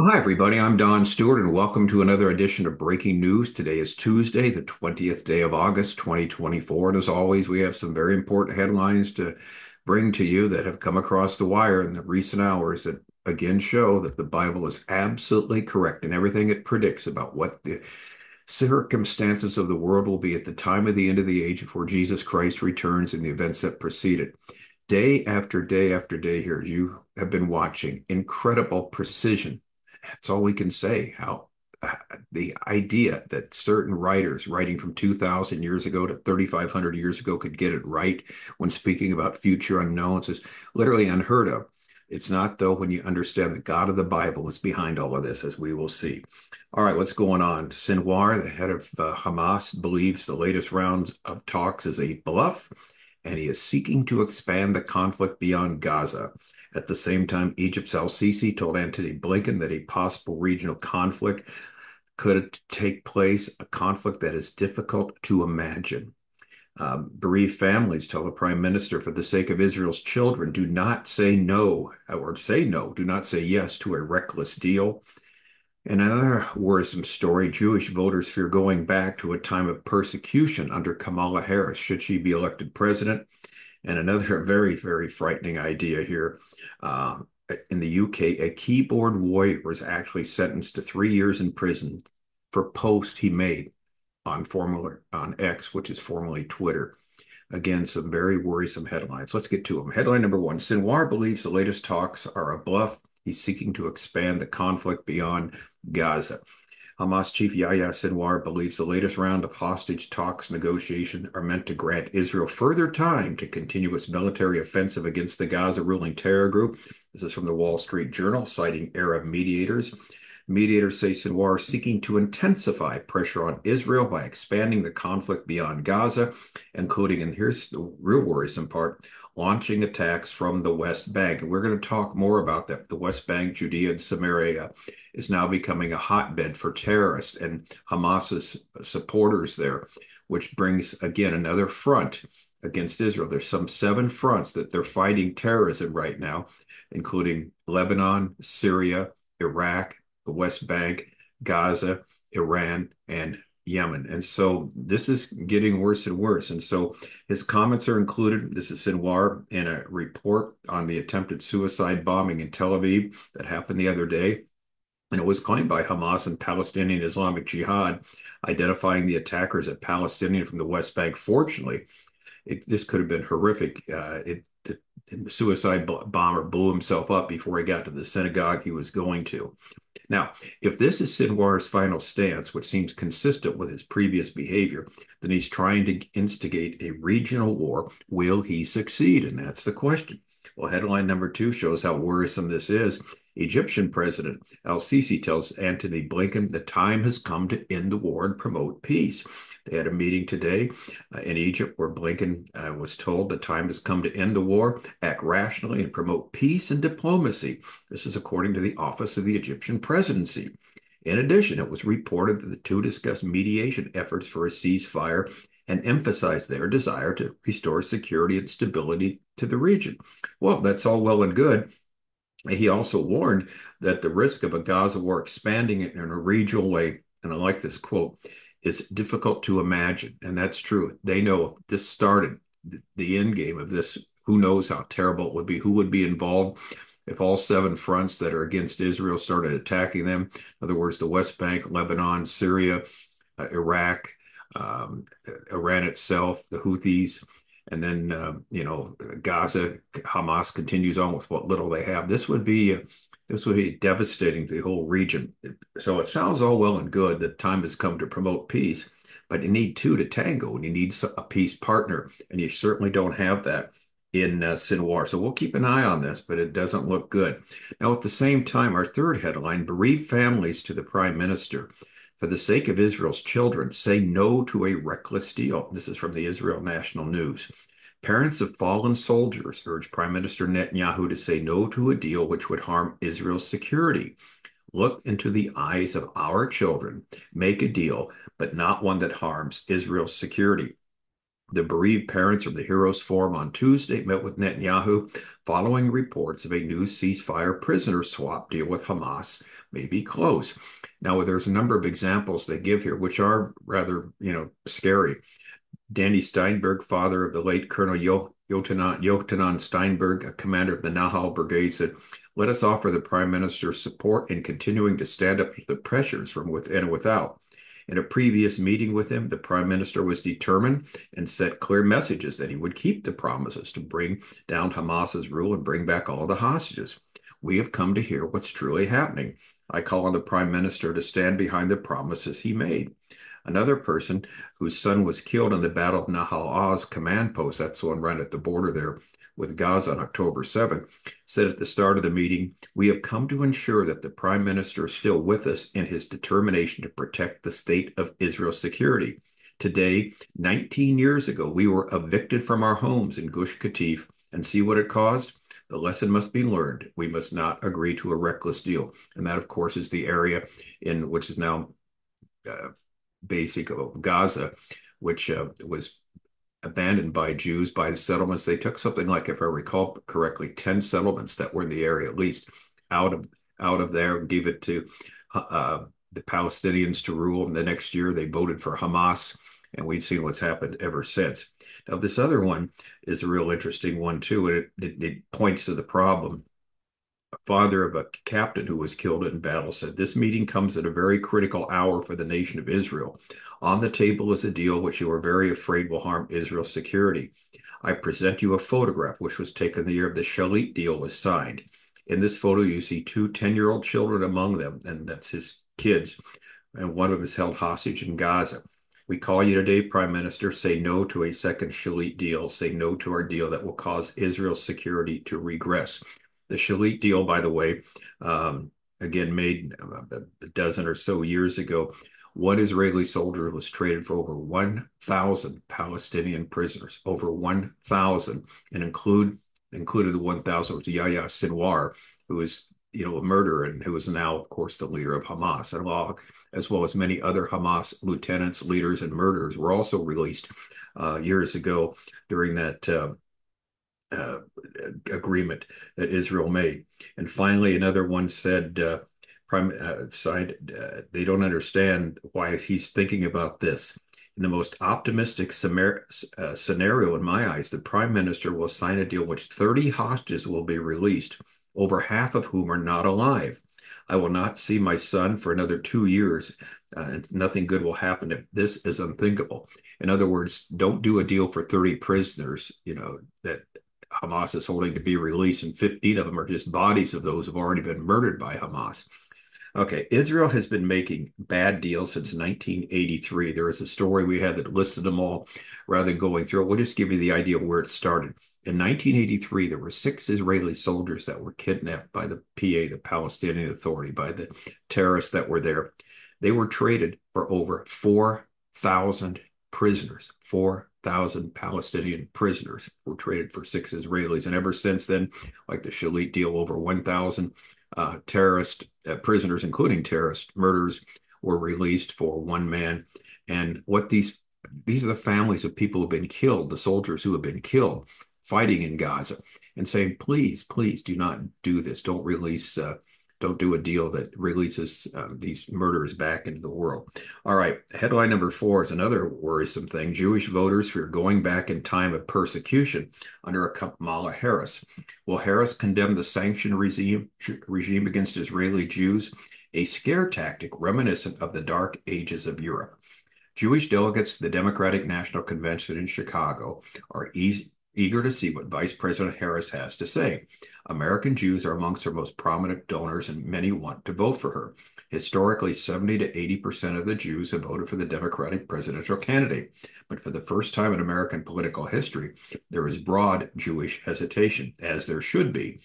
Hi, everybody. I'm Don Stewart, and welcome to another edition of Breaking News. Today is Tuesday, the 20th day of August, 2024. And as always, we have some very important headlines to bring to you that have come across the wire in the recent hours that again show that the Bible is absolutely correct in everything it predicts about what the circumstances of the world will be at the time of the end of the age before Jesus Christ returns and the events that precede it. Day after day after day here, you have been watching incredible precision that's all we can say. How the idea that certain writers writing from 2000 years ago to 3500 years ago could get it right when speaking about future unknowns is literally unheard of. It's not, though, when you understand the God of the Bible is behind all of this, as we will see. All right, what's going on? Sinwar, the head of uh, Hamas, believes the latest round of talks is a bluff, and he is seeking to expand the conflict beyond Gaza. At the same time, Egypt's Al Sisi told Antony Blinken that a possible regional conflict could take place, a conflict that is difficult to imagine. Um, bereaved families tell the prime minister, for the sake of Israel's children, do not say no, or say no, do not say yes to a reckless deal. In another worrisome story, Jewish voters fear going back to a time of persecution under Kamala Harris should she be elected president. And another very, very frightening idea here. Uh, in the UK, a keyboard warrior was actually sentenced to three years in prison for post he made on formerly on X, which is formerly Twitter. Again, some very worrisome headlines. Let's get to them. Headline number one: Sinwar believes the latest talks are a bluff. He's seeking to expand the conflict beyond Gaza. Hamas chief Yahya Sinwar believes the latest round of hostage talks negotiation are meant to grant Israel further time to continue its military offensive against the Gaza ruling terror group. This is from the Wall Street Journal, citing Arab mediators. Mediators say Sinwar is seeking to intensify pressure on Israel by expanding the conflict beyond Gaza, including, and here's the real worrisome part, launching attacks from the West Bank. And we're going to talk more about that. The West Bank, Judea, and Samaria is now becoming a hotbed for terrorists and Hamas's supporters there, which brings again another front against Israel. There's some seven fronts that they're fighting terrorism right now, including Lebanon, Syria, Iraq, the West Bank, Gaza, Iran, and Yemen. And so this is getting worse and worse. And so his comments are included. This is Sinwar in a report on the attempted suicide bombing in Tel Aviv that happened the other day. And it was claimed by Hamas and Palestinian Islamic Jihad, identifying the attackers as Palestinian from the West Bank. Fortunately, it, this could have been horrific. Uh, it, suicide bomber blew himself up before he got to the synagogue he was going to. Now, if this is Sinwar's final stance, which seems consistent with his previous behavior, then he's trying to instigate a regional war. Will he succeed? And that's the question. Well, headline number two shows how worrisome this is. Egyptian President Al Sisi tells Antony Blinken the time has come to end the war and promote peace. They had a meeting today uh, in Egypt where Blinken uh, was told the time has come to end the war, act rationally, and promote peace and diplomacy. This is according to the Office of the Egyptian Presidency. In addition, it was reported that the two discussed mediation efforts for a ceasefire and emphasized their desire to restore security and stability to the region. Well, that's all well and good. He also warned that the risk of a Gaza war expanding in a regional way, and I like this quote, is difficult to imagine. And that's true. They know if this started, the end game of this, who knows how terrible it would be, who would be involved if all seven fronts that are against Israel started attacking them. In other words, the West Bank, Lebanon, Syria, uh, Iraq, um, Iran itself, the Houthis, and then uh, you know Gaza, Hamas continues on with what little they have. This would be this would be devastating to the whole region. So it sounds all well and good that time has come to promote peace, but you need two to tango, and you need a peace partner, and you certainly don't have that in uh, Sinwar. So we'll keep an eye on this, but it doesn't look good. Now, at the same time, our third headline: bereaved families to the prime minister. For the sake of Israel's children, say no to a reckless deal. This is from the Israel National News. Parents of fallen soldiers urge Prime Minister Netanyahu to say no to a deal which would harm Israel's security. Look into the eyes of our children, make a deal, but not one that harms Israel's security. The bereaved parents of the Heroes Forum on Tuesday met with Netanyahu following reports of a new ceasefire prisoner swap deal with Hamas may be close. Now, there's a number of examples they give here, which are rather, you know, scary. Danny Steinberg, father of the late Colonel Yo- Yochanan, Steinberg, a commander of the Nahal Brigade, said, Let us offer the Prime Minister support in continuing to stand up to the pressures from within and without. In a previous meeting with him, the prime minister was determined and set clear messages that he would keep the promises to bring down Hamas's rule and bring back all the hostages. We have come to hear what's truly happening. I call on the prime minister to stand behind the promises he made. Another person whose son was killed in the Battle of Nahal Oz command post, that's the one right at the border there, with Gaza on October 7th, said at the start of the meeting, We have come to ensure that the Prime Minister is still with us in his determination to protect the state of Israel's security. Today, 19 years ago, we were evicted from our homes in Gush Katif, and see what it caused? The lesson must be learned. We must not agree to a reckless deal. And that, of course, is the area in which is now uh, basic of Gaza, which uh, was abandoned by Jews by the settlements. They took something like, if I recall correctly, 10 settlements that were in the area at least out of out of there, gave it to uh, the Palestinians to rule. And the next year they voted for Hamas, and we've seen what's happened ever since. Now, this other one is a real interesting one too, and it, it, it points to the problem father of a captain who was killed in battle, said, This meeting comes at a very critical hour for the nation of Israel. On the table is a deal which you are very afraid will harm Israel's security. I present you a photograph which was taken the year of the Shalit deal was signed. In this photo, you see two 10 year old children among them, and that's his kids, and one of them is held hostage in Gaza. We call you today, Prime Minister. Say no to a second Shalit deal. Say no to our deal that will cause Israel's security to regress. The Shalit deal, by the way, um, again made a dozen or so years ago. One Israeli soldier was traded for over 1,000 Palestinian prisoners, over 1,000, and include included the 1,000 was Yahya Sinwar, who was you know a murderer and who is now, of course, the leader of Hamas, and well, as well as many other Hamas lieutenants, leaders, and murderers were also released uh, years ago during that. Uh, uh, agreement that Israel made. And finally, another one said, uh, prime uh, uh, they don't understand why he's thinking about this. In the most optimistic uh, scenario, in my eyes, the prime minister will sign a deal which 30 hostages will be released, over half of whom are not alive. I will not see my son for another two years, uh, and nothing good will happen if this is unthinkable. In other words, don't do a deal for 30 prisoners, you know, that Hamas is holding to be released, and 15 of them are just bodies of those who've already been murdered by Hamas. Okay, Israel has been making bad deals since 1983. There is a story we had that listed them all rather than going through it. We'll just give you the idea of where it started. In 1983, there were six Israeli soldiers that were kidnapped by the PA, the Palestinian Authority, by the terrorists that were there. They were traded for over 4,000 prisoners, 4,000 Palestinian prisoners were traded for six Israelis. And ever since then, like the Shalit deal, over 1,000 uh, terrorist uh, prisoners, including terrorist murders, were released for one man. And what these these are the families of people who have been killed, the soldiers who have been killed fighting in Gaza, and saying, please, please do not do this. Don't release uh, don't do a deal that releases um, these murderers back into the world. All right, headline number four is another worrisome thing. Jewish voters fear going back in time of persecution under a Kamala Harris. Will Harris condemn the sanction regime, regime against Israeli Jews, a scare tactic reminiscent of the dark ages of Europe? Jewish delegates to the Democratic National Convention in Chicago are easy, eager to see what Vice President Harris has to say. American Jews are amongst her most prominent donors, and many want to vote for her. Historically, 70 to 80% of the Jews have voted for the Democratic presidential candidate. But for the first time in American political history, there is broad Jewish hesitation, as there should be.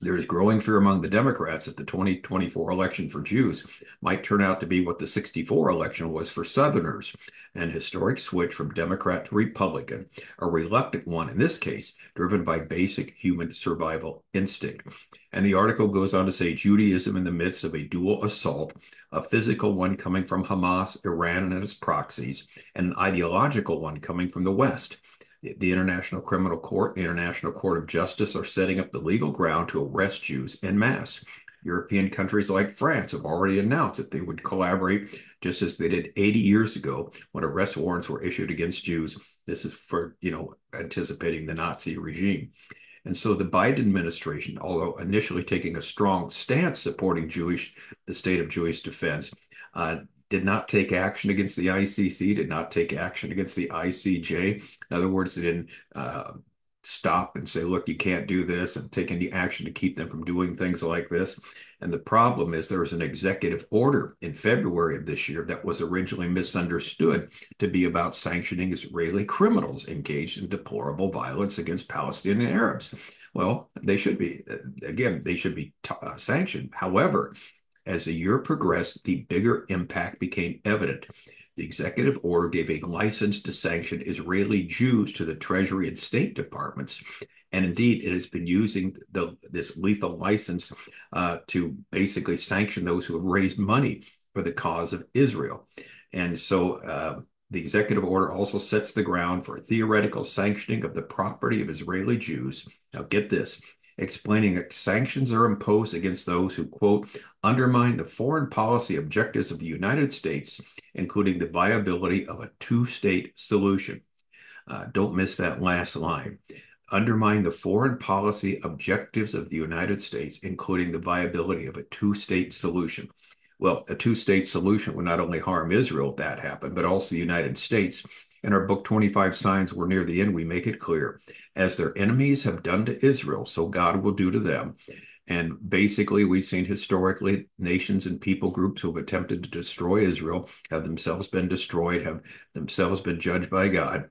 There is growing fear among the Democrats that the 2024 election for Jews might turn out to be what the 64 election was for Southerners an historic switch from Democrat to Republican, a reluctant one in this case, driven by basic human survival instinct. And the article goes on to say Judaism in the midst of a dual assault, a physical one coming from Hamas, Iran, and its proxies, and an ideological one coming from the West. The International Criminal Court, International Court of Justice are setting up the legal ground to arrest Jews en masse. European countries like France have already announced that they would collaborate just as they did 80 years ago when arrest warrants were issued against Jews. This is for, you know, anticipating the Nazi regime. And so the Biden administration, although initially taking a strong stance supporting Jewish, the state of Jewish defense, uh, did not take action against the ICC, did not take action against the ICJ. In other words, they didn't uh, stop and say, look, you can't do this and take any action to keep them from doing things like this. And the problem is there was an executive order in February of this year that was originally misunderstood to be about sanctioning Israeli criminals engaged in deplorable violence against Palestinian Arabs. Well, they should be, again, they should be uh, sanctioned. However, as the year progressed, the bigger impact became evident. The executive order gave a license to sanction Israeli Jews to the Treasury and State Departments. And indeed, it has been using the, this lethal license uh, to basically sanction those who have raised money for the cause of Israel. And so uh, the executive order also sets the ground for theoretical sanctioning of the property of Israeli Jews. Now, get this explaining that sanctions are imposed against those who, quote, undermine the foreign policy objectives of the United States, including the viability of a two state solution. Uh, don't miss that last line. Undermine the foreign policy objectives of the United States, including the viability of a two state solution. Well, a two state solution would not only harm Israel if that happened, but also the United States in our book 25 Signs, we're near the end, we make it clear as their enemies have done to Israel, so God will do to them. And basically, we've seen historically nations and people groups who have attempted to destroy Israel have themselves been destroyed, have themselves been judged by God.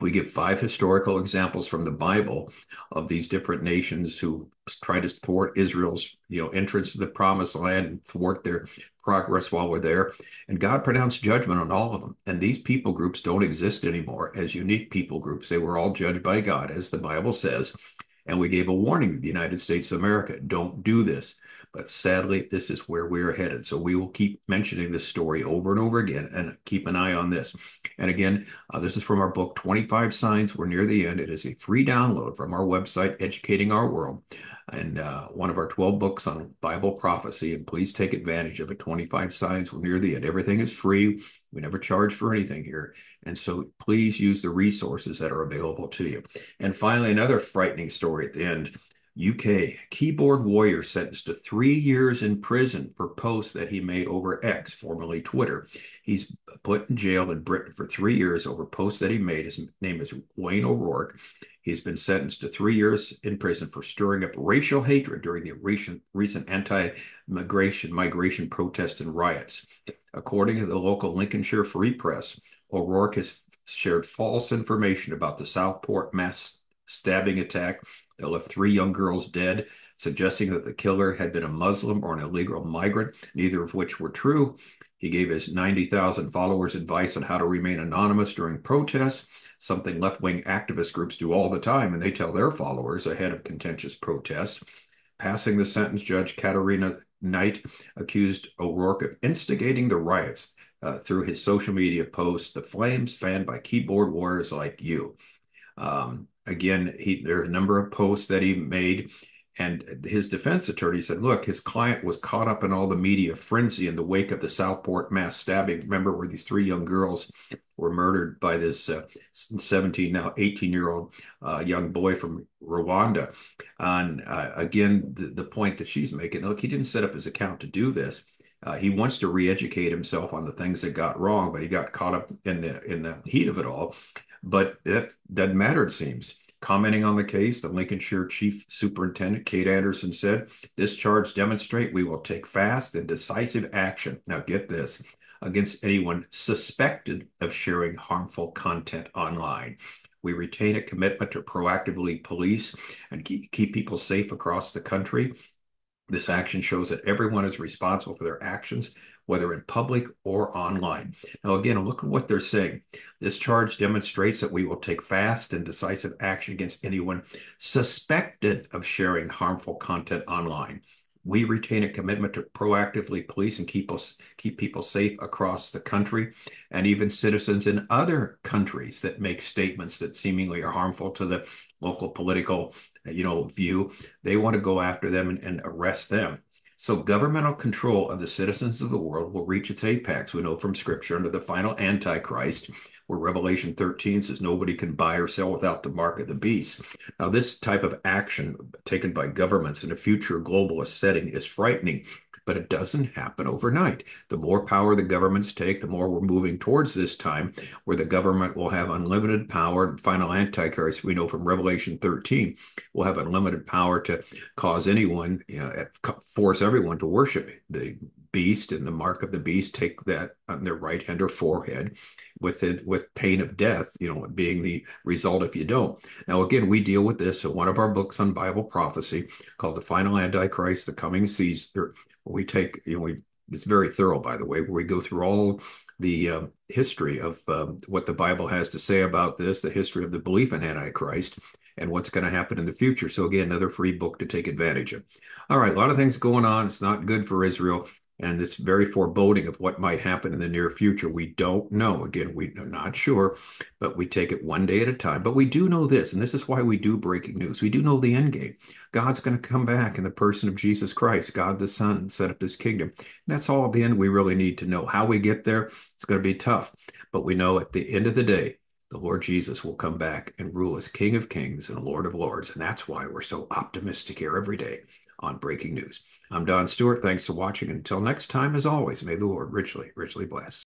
We give five historical examples from the Bible of these different nations who try to thwart Israel's, you know, entrance to the promised land and thwart their progress while we're there. And God pronounced judgment on all of them. And these people groups don't exist anymore as unique people groups. They were all judged by God, as the Bible says. And we gave a warning to the United States of America don't do this. But sadly, this is where we're headed. So we will keep mentioning this story over and over again and keep an eye on this. And again, uh, this is from our book, 25 Signs. We're near the end. It is a free download from our website, Educating Our World and uh, one of our 12 books on Bible prophecy. And please take advantage of it. 25 signs. We're near the end. Everything is free. We never charge for anything here. And so please use the resources that are available to you. And finally, another frightening story at the end. UK keyboard warrior sentenced to three years in prison for posts that he made over X, formerly Twitter. He's put in jail in Britain for three years over posts that he made. His name is Wayne O'Rourke. He's been sentenced to three years in prison for stirring up racial hatred during the recent, recent anti-migration migration protests and riots. According to the local Lincolnshire Free Press, O'Rourke has shared false information about the Southport mass stabbing attack that left three young girls dead, suggesting that the killer had been a Muslim or an illegal migrant, neither of which were true. He gave his 90,000 followers advice on how to remain anonymous during protests something left wing activist groups do all the time, and they tell their followers ahead of contentious protests. Passing the sentence, Judge Katarina Knight accused O'Rourke of instigating the riots uh, through his social media posts, The Flames fanned by keyboard warriors like you. Um, again, he, there are a number of posts that he made and his defense attorney said, look, his client was caught up in all the media frenzy in the wake of the Southport mass stabbing. Remember where these three young girls were murdered by this uh, 17, now 18 year old uh, young boy from Rwanda. And uh, again, the, the point that she's making, look, he didn't set up his account to do this. Uh, he wants to re-educate himself on the things that got wrong, but he got caught up in the in the heat of it all. But that doesn't matter, it seems. Commenting on the case, the Lincolnshire Chief Superintendent Kate Anderson said, This charge demonstrate we will take fast and decisive action. Now get this, against anyone suspected of sharing harmful content online. We retain a commitment to proactively police and keep, keep people safe across the country. This action shows that everyone is responsible for their actions whether in public or online. Now, again, look at what they're saying. This charge demonstrates that we will take fast and decisive action against anyone suspected of sharing harmful content online. We retain a commitment to proactively police and keep us keep people safe across the country, and even citizens in other countries that make statements that seemingly are harmful to the local political, you know, view. They want to go after them and, and arrest them. So governmental control of the citizens of the world will reach its apex. We know from scripture under the final Antichrist, where Revelation 13 says nobody can buy or sell without the mark of the beast. Now, this type of action taken by governments in a future globalist setting is frightening but it doesn't happen overnight. The more power the governments take, the more we're moving towards this time where the government will have unlimited power. And final Antichrist, we know from Revelation 13, will have unlimited power to cause anyone, you know, force everyone to worship the beast and the mark of the beast, take that on their right hand or forehead with it with pain of death, you know, being the result if you don't. Now, again, we deal with this in one of our books on Bible prophecy called The Final Antichrist, The Coming Season. We take, you know, we it's very thorough, by the way, where we go through all the uh, history of um, what the Bible has to say about this, the history of the belief in Antichrist, and what's going to happen in the future. So, again, another free book to take advantage of. All right, a lot of things going on. It's not good for Israel and it's very foreboding of what might happen in the near future. We don't know. Again, we're not sure, but we take it one day at a time. But we do know this, and this is why we do breaking news. We do know the end game. God's going to come back in the person of Jesus Christ, God the Son, set up his kingdom. That's all the end we really need to know. How we get there, it's going to be tough. But we know at the end of the day, the Lord Jesus will come back and rule as King of Kings and Lord of Lords. And that's why we're so optimistic here every day on Breaking News. I'm Don Stewart. Thanks for watching. Until next time, as always, may the Lord richly, richly bless.